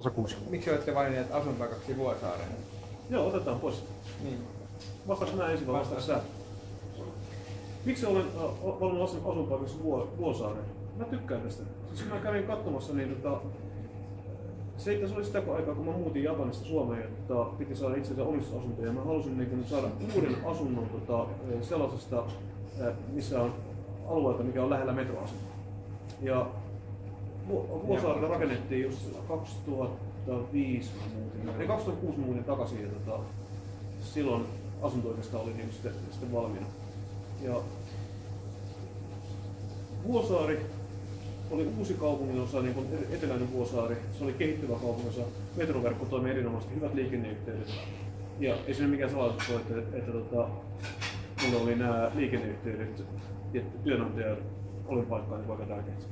Osakuusi. Miksi olette valinneet asuinpaikaksi Vuosaaren? Joo, otetaan pois. Niin. Vastaaks mä ensin vai sä? Miksi olen äh, valinnut asun, asuinpaikaksi Vuo- Vuosaaren? Mä tykkään tästä. Siis mä kävin katsomassa niin tota, se itse oli sitä aikaa, kun mä muutin Japanista Suomeen, että piti saada itsensä omistusasuntoja. Ja mä halusin niin kun, saada uuden asunnon tota, sellaisesta, missä on alueelta, mikä on lähellä metroasemaa. Ja Vuosaarella rakennettiin just 2005 mä muutin, ei 2006 muutin takaisin ja tota, silloin asunto oikeastaan oli niin sitten, sitten valmiina. Ja Vuosaari oli uusi kaupunginosa, niin kuin eteläinen Vuosaari. Se oli kehittyvä kaupunginosa. Metroverkko toimi erinomaisesti, hyvät liikenneyhteydet. Ja ei siinä mikään salaisuus ole, että, että, tota, mulla oli nämä liikenneyhteydet ja työnantajan olinpaikka niin aika tärkeitä.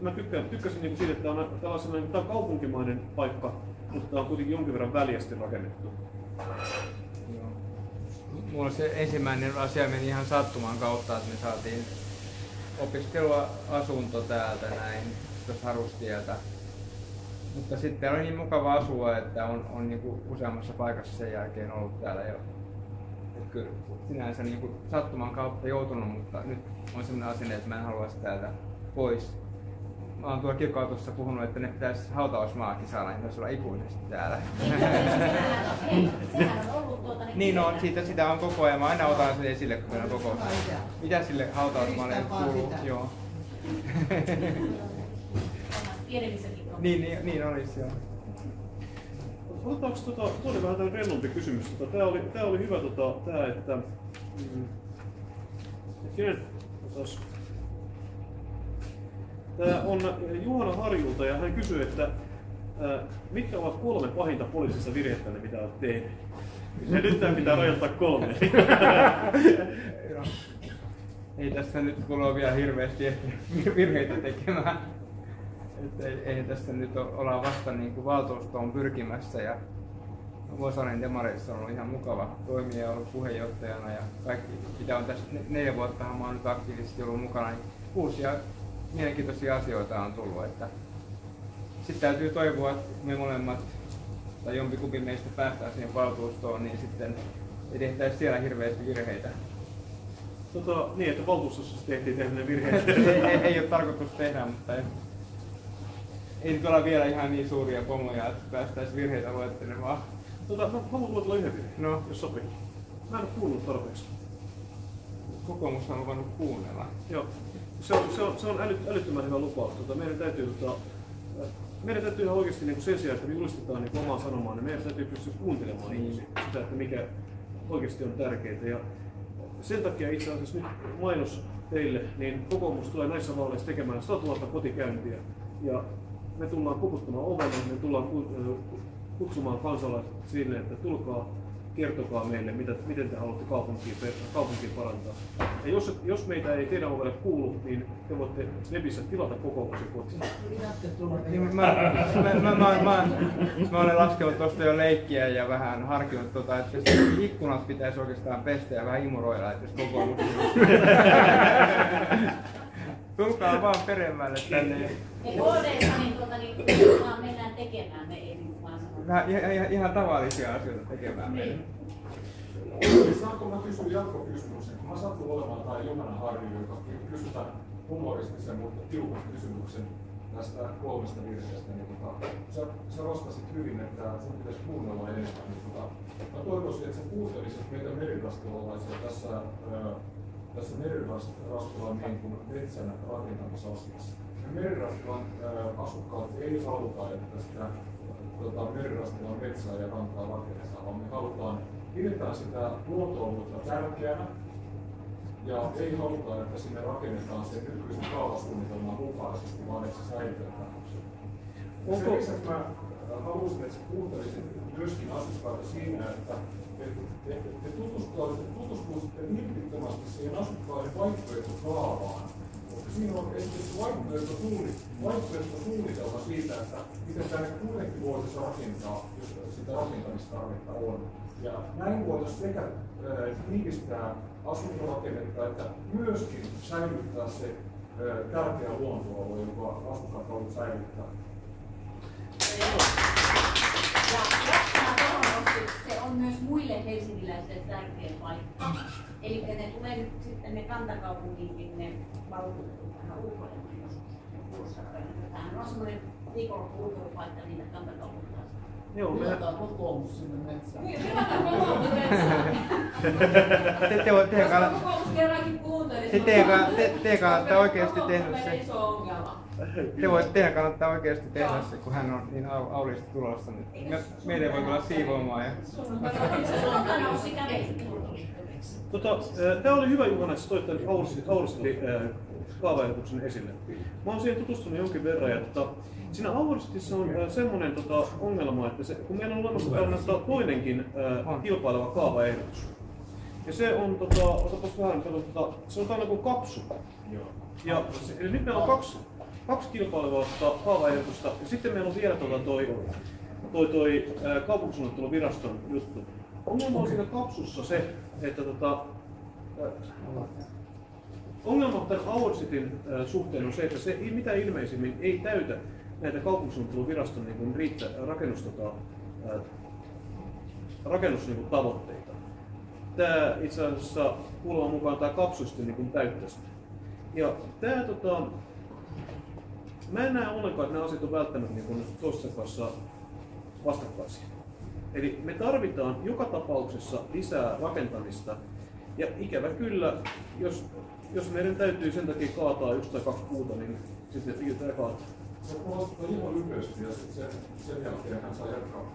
Mä tykkään, tykkäsin niin siitä, että tämä on, tää on, sellainen, tää on kaupunkimainen paikka, mutta tämä on kuitenkin jonkin verran väljästi rakennettu. Mulla se ensimmäinen asia meni ihan sattuman kautta, että me saatiin opiskelua asunto täältä näin, tuossa Harustieltä. Mutta sitten oli niin mukava asua, että on, on niin kuin useammassa paikassa sen jälkeen ollut täällä jo. Et kyllä sinänsä niin kuin sattuman kautta joutunut, mutta nyt on sellainen asenne, että mä en haluaisi täältä pois. Mä oon tuolla kirkkoautossa puhunut, että ne pitäisi hautausmaakin saada, niin pitäisi olla ikuisesti täällä. Sehän on ollut tuota... Niin on, siitä, sitä on koko ajan. Mä aina otan sen esille, kun meillä on kokous. Mitä sille hautausmaalle kuuluu? Joo. Niin, niin, niin olisi joo. Otetaanko tota, tuo oli vähän tämän rennompi kysymys. Tota, tää, oli, tää oli hyvä tota, tää, että... Mm, hetkinen, otas. Tää on Juhana Harjulta ja hän kysyy, että mitkä ovat kolme pahinta poliisista virhettä, mitä olet tehnyt? Ja nyt tää pitää rajoittaa kolme. Ei tässä nyt kuulu vielä hirveästi virheitä tekemään. Että ei, ei tässä nyt olla vasta niin kuin valtuustoon pyrkimässä ja Vuosaaren demareissa on ollut ihan mukava toimia ja ollut puheenjohtajana ja kaikki, mitä on tässä ne- neljä vuotta mä oon nyt aktiivisesti ollut mukana, niin uusia mielenkiintoisia asioita on tullut. Että sitten täytyy toivoa, että me molemmat tai jompikumpi meistä päästään siihen valtuustoon, niin sitten ei tehtäisi siellä hirveästi virheitä. tota, niin, että valtuustossa tehtiin tehdä virheet. ei, ei, ei ole tarkoitus tehdä, mutta ei, ei nyt olla vielä ihan niin suuria pomoja, että päästäisiin virheitä luettelemaan. Tota, mä haluan luotella yhden virheen, No, jos sopii. Mä en ole kuullut tarpeeksi. kokoomus on luvannut kuunnella. Joo, se on, se on, se on äly, älyttömän hyvä lupaus. Tota, meidän täytyy, tota, äh, meidän täytyy ihan oikeasti niin sen sijaan, että me julistetaan niin omaa sanomaan, niin meidän täytyy pystyä kuuntelemaan Niin. ihmisiä, sitä, että mikä oikeasti on tärkeää. Ja sen takia itse asiassa nyt mainos teille, niin kokoomus tulee näissä vaaleissa tekemään 100 000 kotikäyntiä. Ja me tullaan koputtamaan ovelle, me tullaan äh, kutsumaan kansalaiset sille, että tulkaa kertokaa meille, mitä, miten te haluatte kaupunkia, kaupunkia parantaa. Ja jos, jos meitä ei teidän ovelle kuulu, niin te voitte netissä tilata kokouksen kotiin. Niin, mä, mä, mä, mä, mä, mä olen laskenut tuosta jo leikkiä ja vähän harkinnut, tota, että se ikkunat pitäisi oikeastaan pestä ja vähän imuroida, että jos kokoomus... Tulkaa vaan peremmälle tänne. Ja KDssa niin, tuota, niin vaan mennään tekemään, me ei niin vaan sanoa. Vähän, ihan, ihan, ihan tavallisia asioita tekemään. Niin. Saanko mä kysyä jatkokysymyksen? Kun mä satun olemaan tai Jumana Harju, joka ky- kysyi tämän humoristisen, mutta tiukan kysymyksen tästä kolmesta virheestä, niin tota, sä, sä vastasit hyvin, että sun pitäisi kuunnella enemmän. Niin tota, mä toivoisin, että sä kuuntelisit meitä merirastilalaisia tässä, ää, tässä merirastilan niin kuin metsän rakentamisasiassa. Me merirastilan ää, asukkaat ei haluta, että sitä tota, merirastilan metsää ja rantaa rakennetaan, vaan me halutaan pidetään sitä luontoaluetta tärkeänä ja ei haluta, että sinne rakennetaan se nykyisen kaavasuunnitelman mukaisesti, vaan että se säilytetään. Ja Sen Onko- lisäksi mä äh, haluaisin, että kuuntelisit myöskin asukkaita siinä, että että- että te tutustuisitte, vilpittömästi siihen asukkaiden vaihtoehtokaavaan. Siinä on esimerkiksi vaihtoehtosuunnitelma siitä, että miten tämä kuitenkin voisi rakentaa, jos sitä rakentamistarvetta on. Ja näin voitaisiin sekä tiivistää asuntorakennetta, että myöskin säilyttää se tärkeä luontoalue, joka asukkaat haluavat säilyttää. Ja jatkaa se on myös muille helsingiläisille tärkeä paikka. Eli ne tulee nyt sitten ne kantakaupunkiinkin ne valtuutetut vähän ulkoilemaan joskus. Tämä on semmoinen viikonloppu ulkoilupaikka niille kantakaupunkilaisille. Joo, me, Viedään kokoomus sinne metsään. Niin, hyvätä kokoomus metsään. Te, te, te, Koska kannattaa, kokoomus kerrankin kuunteli. te, te, te, te kannattaa oikeasti tehdä se. se. iso ongelma. Te voit, teidän kannattaa oikeasti tehdä se, kun hän on niin au- auliisti tulossa. Niin me, meidän voi tulla siivoamaan. Ja... Sunnuntaina on sitä Tota, tämä oli hyvä Juhana, että toit tämän Aursitin kaavaehdotuksen esille. Mä oon siihen tutustunut jonkin verran ja tota, siinä Aursitissa on ää, semmoinen tota, ongelma, että se, kun meillä on olemassa tällainen tota, toinenkin ää, kilpaileva kaavaehdotus. Ja se on, tota, otapas vähän, kato, tota, se on tällainen kuin kapsu. Ja se, eli nyt meillä on kaksi, kaksi kilpailevaa tota, kaavaehdotusta ja sitten meillä on vielä tota, toi, toi, toi kaupunkisuunnitteluviraston juttu. Ongelma on siinä kapsussa se, että tota, ää, ongelma tämän Auersitin ää, suhteen on se, että se ei mitä ilmeisimmin ei täytä näitä kaupunkisuunnitteluviraston niin kuin riittä, rakennus, tota, rakennus niin kuin tavoitteita. Tämä itse asiassa kuuleman mukaan tämä kapsu sitten niin täyttäisi. Ja tämä tota, mä en näe ollenkaan, että nämä asiat on välttämättä niin kuin toistensa kanssa vastakkaisia. Eli me tarvitaan joka tapauksessa lisää rakentamista. Ja ikävä kyllä, jos, jos meidän täytyy sen takia kaataa yksi tai kaksi puuta, niin sitten tämä kaataa. Se kuulostaa ihan lyhyesti ja sit sen, sen jälkeen hän saa jatkaa.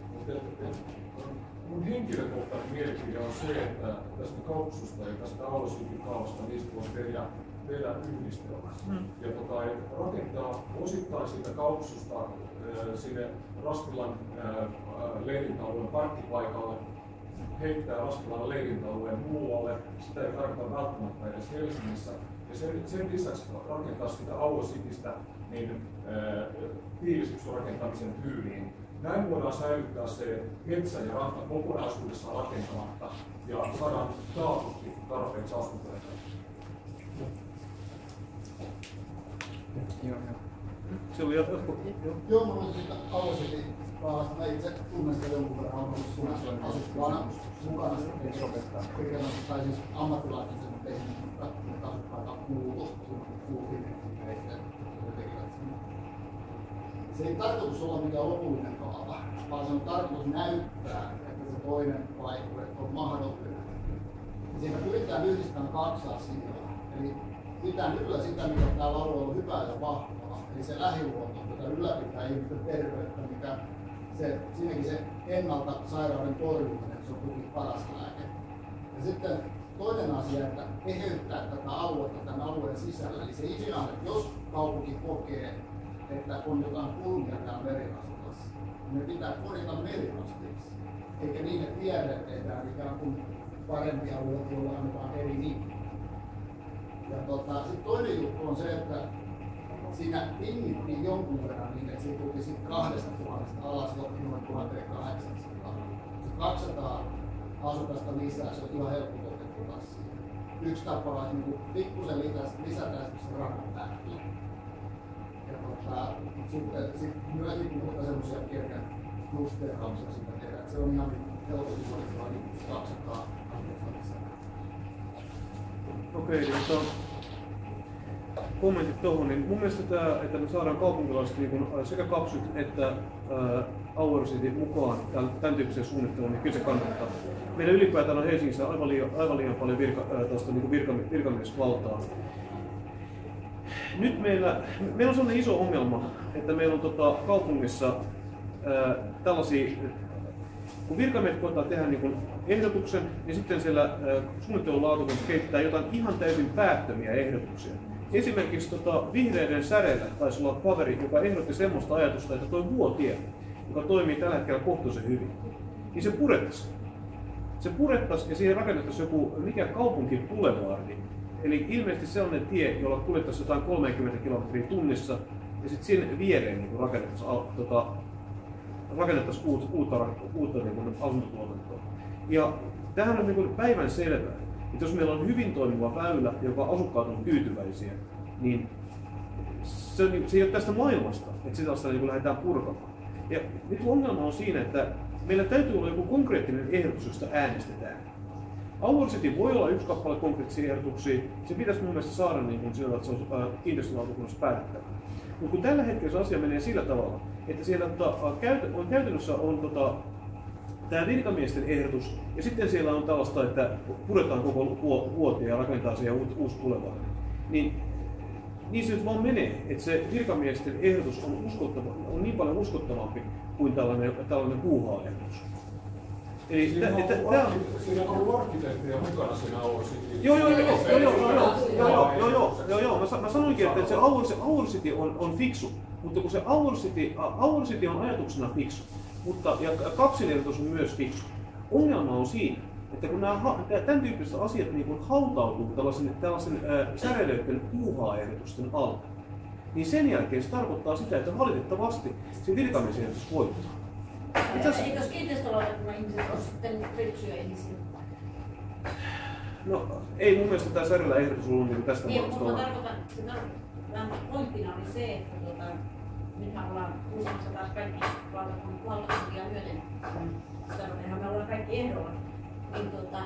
Mun henkilökohtainen mielipide on se, että tästä kaupsusta ja tästä alusyykikaavasta niistä voisi tehdä, tehdä yhdistelmä. Mm. Ja tota, rakentaa osittain siitä kaupsusta ää, sinne Ää, leirintäalueen parkkipaikalle, heittää Rastilan leirintäalueen muualle, sitä ei tarvita välttämättä edes Helsingissä. Ja sen, sen lisäksi rakentaa sitä Aulositistä niin ää, tiivisysrakentamisen tyyliin. Näin voidaan säilyttää se metsä ja ranta kokonaisuudessaan rakentamatta ja saadaan taatusti tarpeeksi asuntoja. Joo, joo. Oli jatko. Joo. Mä voisin siitä alueellisesta kaavasta. Mä itse tunnen sitä jonkun verran, ollut sun asukkaana mukana tekemässä, tai siis ammattilaisen sen tehnyt, mutta asukkaita kuulu, kuultiin, että. Se ei tarkoitus olla mikään lopullinen kaava, vaan se on tarkoitus näyttää, että se toinen vaihtue on mahdollinen. Siinä pyritään yhdistämään kaksi asiaa. Eli pitää yllä sitä, mikä täällä on hyvää ja vahvaa. Eli se lähiluonto, joka ylläpitää ihmisten terveyttä, mikä se, siinäkin se ennalta sairauden torjuminen, se on kuitenkin paras lääke. Ja sitten toinen asia, että eheyttää tätä aluetta tämän alueen sisällä. Eli se idea on, että jos kaupunki kokee, että on jotain pulmia täällä merirastassa, niin ne pitää korjata merirastiksi. Eikä niin, että viereen tehdään ikään kuin parempi alue, jolla annetaan eri nimi. Ja tota, sitten toinen juttu on se, että siinä tingittiin jonkun verran niin, että se tuli sitten 2000 alas johonkin noin 1800. Se 200 asukasta lisää, se on ihan helppo toteuttaa siihen. Yksi tapa on niin pikkusen lisätä, esimerkiksi rahan päälle. Ja tota, sitten sit myöskin kun puhutaan semmoisia pieniä justeerauksia siitä tehdään, että se on ihan helposti suoritettava niin 200 asukasta lisää. Okei, niin tota, kommentit tuohon, niin mun mielestä tämä, että me saadaan kaupunkilaiset niin kun, sekä kapsut että ää, Our City mukaan tämän, tämän tyyppiseen suunnitteluun, niin kyllä se kannattaa. Meillä ylipäätään on Helsingissä aivan liian, aivan liian paljon virka, ää, tästä niin virka, virkamiesvaltaa. Nyt meillä, meillä on sellainen iso ongelma, että meillä on tota, kaupungissa ää, tällaisia kun virkamiehet koittaa tehdä niin kuin ehdotuksen, niin sitten siellä äh, suunnittelulautakunnassa kehittää jotain ihan täysin päättömiä ehdotuksia. Esimerkiksi tota, vihreiden säreillä taisi olla kaveri, joka ehdotti semmoista ajatusta, että tuo vuotie, joka toimii tällä hetkellä kohtuullisen hyvin, niin se purettaisiin. Se purettaisiin ja siihen rakennettaisiin joku, mikä kaupunki Boulevardi. Eli ilmeisesti sellainen tie, jolla kuljettaisiin jotain 30 kilometriä tunnissa, ja sitten sinne viereen niin rakennettaisiin tota, rakennettaisiin uutta, uutta, uutta niin asuntotuotantoa. Ja tähän on niin päivän selvää, että jos meillä on hyvin toimiva väylä, joka asukkaat on tyytyväisiä, niin se, niin- se ei ole tästä maailmasta, että sitä sitä niin lähdetään purkamaan. Ja nyt ongelma on siinä, että meillä täytyy olla joku konkreettinen ehdotus, josta äänestetään. Our City voi olla yksi kappale konkreettisia ehdotuksia. Se pitäisi mun mielestä saada niin kuin sillä, että se on äh, kiinteistölautakunnassa päätettävä. Mutta kun tällä hetkellä se asia menee sillä tavalla, että siellä tota, on, käytännössä on tota, tämä virkamiesten ehdotus, ja sitten siellä on tällaista, että puretaan koko vuo- vuotia ja rakentaa siihen uusi tulevaisuus. Niin niin se nyt vaan menee, että se virkamiesten ehdotus on, uskottava, on niin paljon uskottavampi kuin tällainen, tällainen puuhaa-ehdotus. Eli Siinä tä- on, tä- arki- siinä on ollut arkkitehtiä mukana siinä City. Joo, joo, joo, joo, joo, joo, joo, joo, joo, joo, joo, joo, joo. Mä, sa- mä sanoinkin, että se Our City on, on fiksu, mutta kun se City, ä, Our City on ajatuksena fiksu, mutta ja kapsin ehdotus on myös fiksu. Ongelma on siinä, että kun nämä, tämän tyyppiset asiat niin kun hautautuu tällaisen, tällaisen äh, särelöiden puuhaa-ehdotusten alle, niin sen jälkeen se tarkoittaa sitä, että valitettavasti se virkamiesehdotus voittaa. Asiassa- Eikös kiinteistölautakunnan ihmiset ole sitten fiksuja ihmisiä? No, ei mun mielestä tämä särjelä ehdotus ollut niin tästä Niin, maailmasta mutta mä ollenkaan. tarkoitan, se tarkoittaa, pointtina oli se, että tuota, nythän ollaan kuulemassa taas kaikki lautakuntia myöten, sanotaan, me ollaan kaikki ehdolla, niin tuota,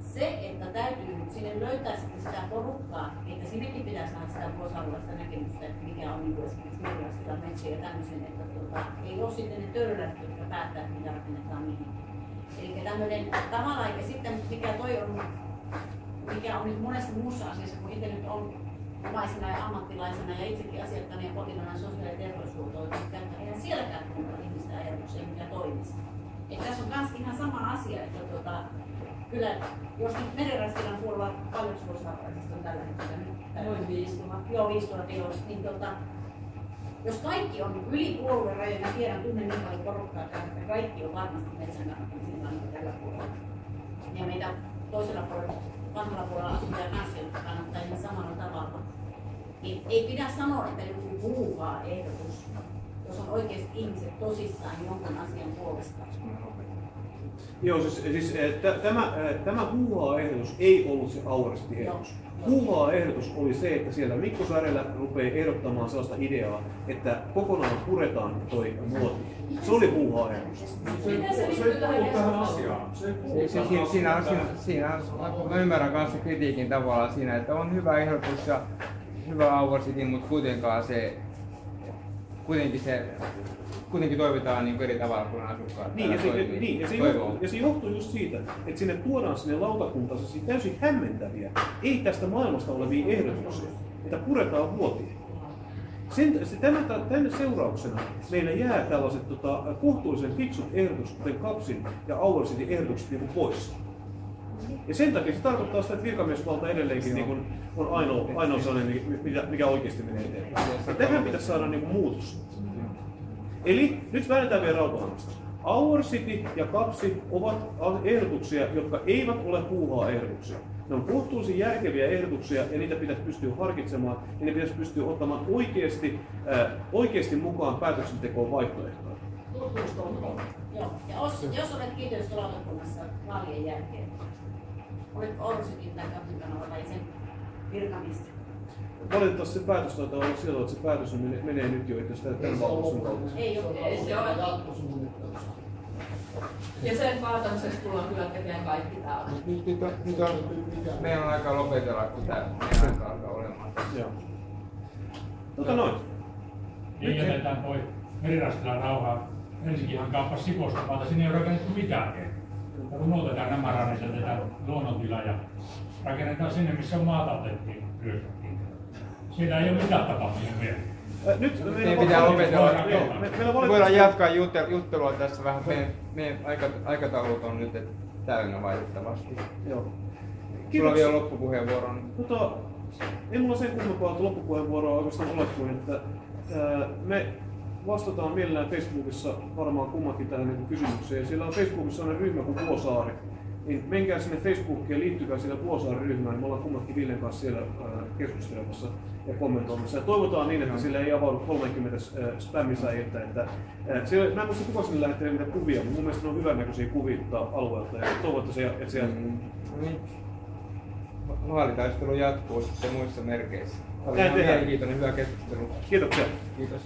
se, että täytyy nyt sinne löytää sitten sitä porukkaa, että sinnekin pitää saada sitä vuosialueesta näkemystä, että mikä on niin kuin esimerkiksi Mirjastila metsiä ja tämmöisen, että tuota, ei ole sitten ne törrät, jotka päättää, että mitä rakennetaan mihin. Eli tämmöinen tavalla, eikä sitten mikä toi on mikä on nyt monessa muussa asiassa, kun itse nyt on omaisena ja ammattilaisena ja itsekin asiakkaana ja potilaana sosiaali- ja terveyshuoltoa, että eihän sielläkään tunne ihmistä ajatuksia, mikä toimisi. Et tässä on myös ihan sama asia, että tota, kyllä, jos nyt merenrastilan puolella paljon suosaapalaisista on tällä hetkellä nyt. Noin 5000. Joo, 5000 joo, niin tota, jos kaikki on yli puolueen rajojen, mä tiedän, tunnen niin paljon porukkaa että kaikki on varmasti metsän kannattamisen kannalta tällä puolella. Ja meitä toisella puolella, vanhalla puolella asuvia kanssa, jotka kannattaa ihan samalla tavalla. Niin ei pidä sanoa, että joku puuhaa ehdotus, jos on oikeasti ihmiset tosissaan jonkun asian puolesta. Joo, siis, siis eh, tä- tämä, eh, tämä huuhaa-ehdotus ei ollut se Auresti-ehdotus. Huuhaa-ehdotus oli se, että siellä Mikko Särjelä rupeaa ehdottamaan sellaista ideaa, että kokonaan puretaan toi muoti. Se oli huuhaa-ehdotus. Se ei kuulu- se liittyy ei tähän asiaan. Se ei kuulu Si- si- tähän si- Siinä on, siinä, siinä on, mä ymmärrän kanssa kritiikin tavallaan siinä, että on hyvä ehdotus ja hyvä City, mutta kuitenkaan se, kuitenkin se, kuitenkin toivotaan niin eri tavalla kuin asukkaat Niin, ja se, toimii- niin, ja, se johtuu, ja se johtuu just siitä, että sinne tuodaan sinne lautakuntaan sellaisia täysin hämmentäviä, ei tästä maailmasta olevia ehdotuksia, että puretaan vuotia. Sen, se, tämän, tämän seurauksena meillä jää tällaiset tota, kohtuullisen fiksut ehdotukset, kuten Kapsin ja City ehdotukset niin pois. Ja sen takia se tarkoittaa sitä, että virkamiesvalta edelleenkin niin kuin, on ainoa, ainoa sellainen, mikä, mikä oikeasti menee eteenpäin. Ja tähän pitäisi saada niin kuin, muutos. Eli nyt väännetään vielä rautalangasta. Our City ja Kapsi ovat ehdotuksia, jotka eivät ole puuhaa ehdotuksia. Ne on kohtuullisen järkeviä ehdotuksia ja niitä pitäisi pystyä harkitsemaan ja ne pitäisi pystyä ottamaan oikeasti, äh, oikeasti mukaan päätöksentekoon vaihtoehtoja. Tuo kuulostaa hyvältä. Joo, ja jos, jos olet kiinteistölautakunnassa vaalien jälkeen, oletko Orsikin tai Kapsikanalla vai sen virkamiestä? Valitettavasti se päätös taitaa olla siellä, että se päätös menee, menee nyt jo, että sitä tämän valtuuston kautta. Ei ole. Ei se ole. Jatkosuunnittelussa. Ja sen kaatamiseksi tullaan kyllä tekemään kaikki täällä. Nyt, nyt, on, nyt on, meidän on aika lopetella, kun tämä meidän aika alkaa olemaan. Joo. Tota noin. Niin jätetään toi merirastilan rauhaa. Helsinkihan kaappasi Siposta, mutta sinne ei ole rakennettu mitään. Ja Unohdetaan nämä rannit ja tätä luonnontila ja rakennetaan sinne, missä on maata otettiin ryöstettiin. Siinä ei ole mitään tapahtunut vielä. Nyt Meidän pitää lopetella. Joo, me, voidaan jatkaa juttelua tässä vähän. Meidän, meidän aika, aikataulut on nyt täynnä valitettavasti. Joo. Sulla on Kiitoksia. vielä loppupuheenvuoro. Tota, ei mulla sen kummempaa loppupuheenvuoroa oikeastaan ole kuin, että ää, me vastataan mielellään Facebookissa varmaan kummankin tähän niin kysymykseen. Siellä on Facebookissa sellainen ryhmä kuin Vuosaari. Niin menkää sinne Facebookiin ja liittykää sinne Vuosaari-ryhmään. Me ollaan kummatkin Villen kanssa siellä keskustelemassa ja kommentoimassa. Ja toivotaan niin, että sille ei avaudu 30 ää, spämmisäijättä. Että, siellä, mä en muista kuka sinne lähettelee niitä kuvia, mutta mun mielestä ne on hyvännäköisiä kuvia alueelta. Ja toivon, että se, että siellä Mm, no niin. Vaalitaistelu jatkuu sitten muissa merkeissä. Tämä oli ihan mielenkiintoinen, hyvä keskustelu. Kiitoksia. Kiitos.